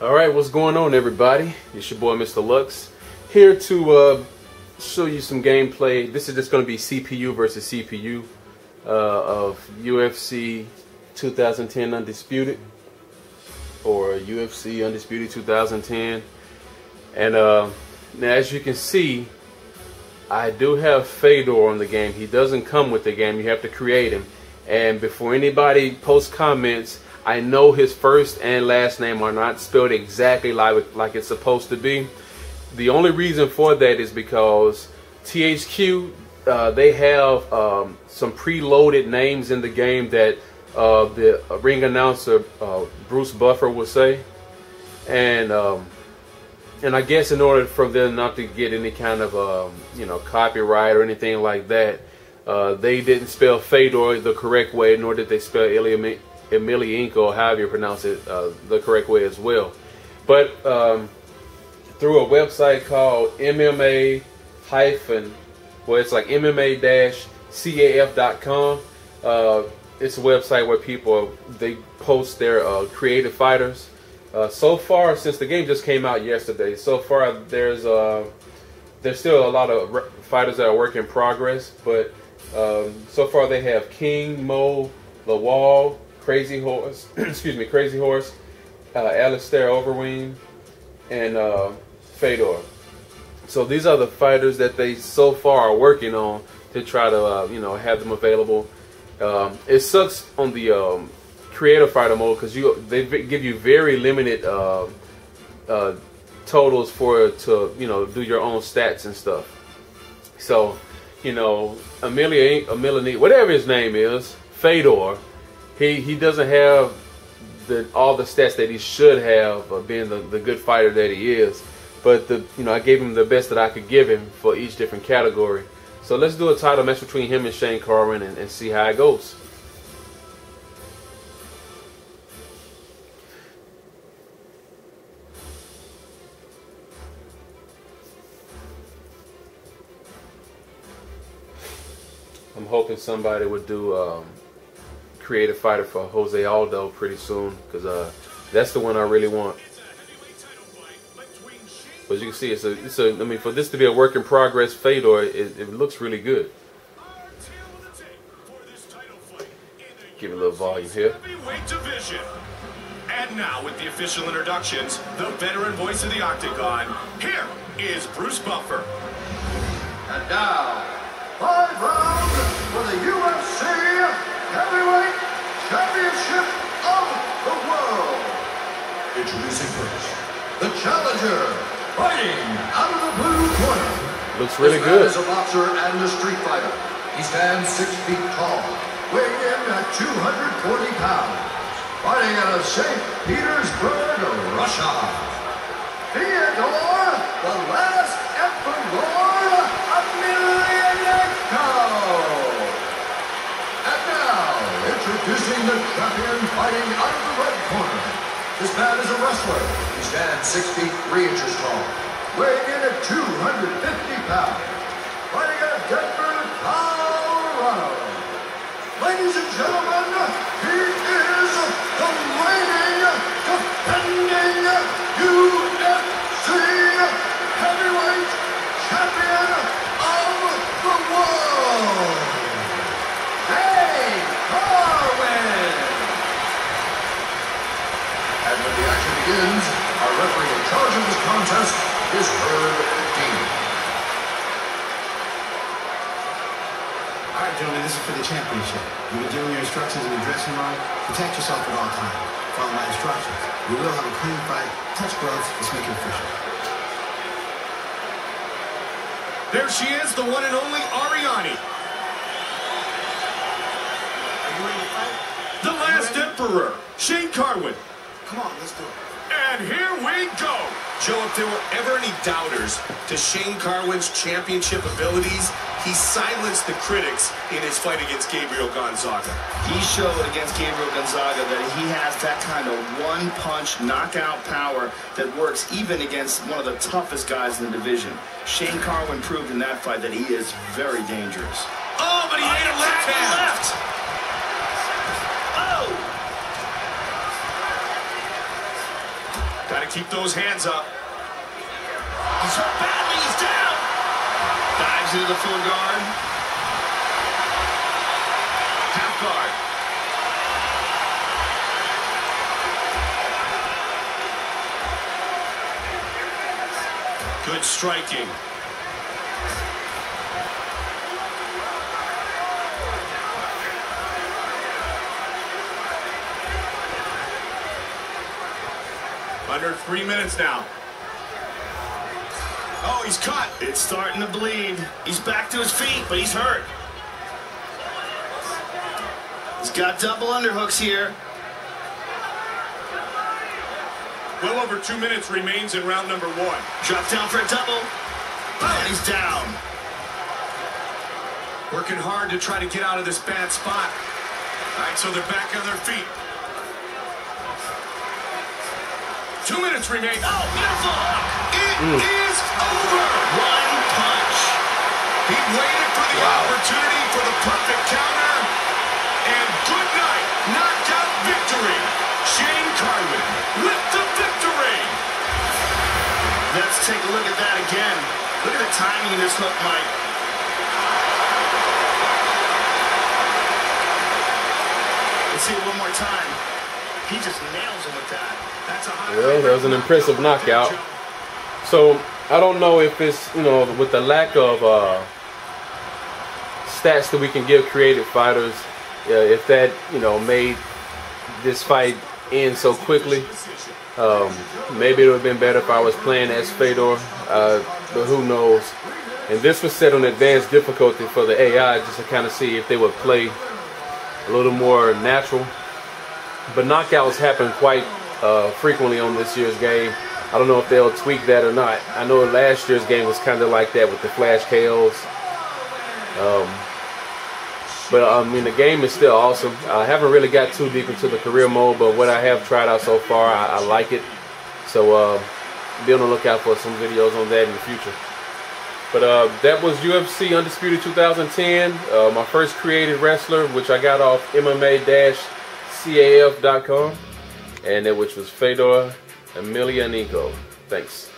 All right, what's going on, everybody? It's your boy, Mr. Lux, here to uh, show you some gameplay. This is just going to be CPU versus CPU uh, of UFC 2010 Undisputed or UFC Undisputed 2010. And uh, now, as you can see, I do have Fedor on the game. He doesn't come with the game. You have to create him. And before anybody posts comments, I know his first and last name are not spelled exactly like, like it's supposed to be. The only reason for that is because THQ, uh, they have um, some preloaded names in the game that uh, the ring announcer, uh, Bruce Buffer, would say. And um, and I guess in order for them not to get any kind of um, you know copyright or anything like that, uh, they didn't spell Fedor the correct way, nor did they spell Ilya Emelianenko, or however you pronounce it, uh, the correct way as well. But um, through a website called MMA hyphen, well, it's like MMA-CAF.com. Uh, it's a website where people they post their uh, creative fighters. Uh, so far, since the game just came out yesterday, so far there's uh, there's still a lot of fighters that are work in progress, but um, so far they have King, Mo, Lawal, Crazy Horse, excuse me, Crazy Horse, uh, Alistair and uh, Fedor. So these are the fighters that they so far are working on to try to uh, you know have them available. Um, it sucks on the um, creative fighter mode because you they give you very limited uh, uh, totals for to you know do your own stats and stuff. So you know Amelia Amelia whatever his name is Fedor he he doesn't have the all the stats that he should have being the, the good fighter that he is. But the you know I gave him the best that I could give him for each different category. So let's do a title match between him and Shane Carwin and, and see how it goes. I'm hoping somebody would do um, create a fighter for Jose Aldo pretty soon because uh, that's the one I really want. But as you can see, it's a, it's a, I mean, for this to be a work in progress Fedor, it, it looks really good. Give it a little volume here. And now, with the official introductions, the veteran voice of the Octagon, here is Bruce Buffer. And now, five rounds for the UFC Heavyweight Championship of the World. Introducing first, the challenger, fighting out of the blue corner. Looks really good. is a boxer and a street fighter. He stands six feet tall, weighing in at 240 pounds. Fighting out of St. Petersburg, Russia. Theodore, 63 inches tall, weighing in at 250 pounds, fighting out of Denver, Colorado. Ladies and gentlemen, referee in charge of this contest is Herb Dean. All right, gentlemen, this is for the championship. You'll be doing your instructions in the dressing room. Protect yourself at all times. Follow my instructions. We will have a clean fight. Touch gloves. Let's make it official. There she is, the one and only Arianny. The last emperor, Shane Carwin. Come on, let's do it. And here we go. Joe, if there were ever any doubters to Shane Carwin's championship abilities, he silenced the critics in his fight against Gabriel Gonzaga. He showed against Gabriel Gonzaga that he has that kind of one-punch knockout power that works even against one of the toughest guys in the division. Shane Carwin proved in that fight that he is very dangerous. Oh, but he ate a left hand. Left. Got keep those hands up. He's hurt badly. He's down. Dives into the full guard. Half guard. Good striking. Under three minutes now. Oh, he's cut. It's starting to bleed. He's back to his feet, but he's hurt. He's got double underhooks here. Well over two minutes remains in round number one. Drop down for a double. Oh, he's down. Working hard to try to get out of this bad spot. All right, so they're back on their feet. Two minutes remain. Oh, beautiful hook. It mm. is over. One punch. He waited for the opportunity for the perfect counter. And good night. Knockout victory. Shane Carwin with the victory. Let's take a look at that again. Look at the timing in this hook, Mike. Let's see it one more time. He just nails him with that. That's a high Well, that was an impressive knockout. So I don't know if it's you know with the lack of uh, stats that we can give creative fighters, uh, if that you know made this fight end so quickly. Um, maybe it would have been better if I was playing as Fedor, uh, but who knows? And this was set on advanced difficulty for the AI just to kind of see if they would play a little more natural. But knockouts happen quite uh, frequently on this year's game. I don't know if they'll tweak that or not. I know last year's game was kind of like that with the flash KOs. Um, but I mean, the game is still awesome. I haven't really got too deep into the career mode, but what I have tried out so far, I, I like it. So uh, be on the lookout for some videos on that in the future. But uh, that was UFC Undisputed 2010, uh, my first created wrestler, which I got off MMA-CAF.com, and that which was Fedor Emelianenko. Thanks.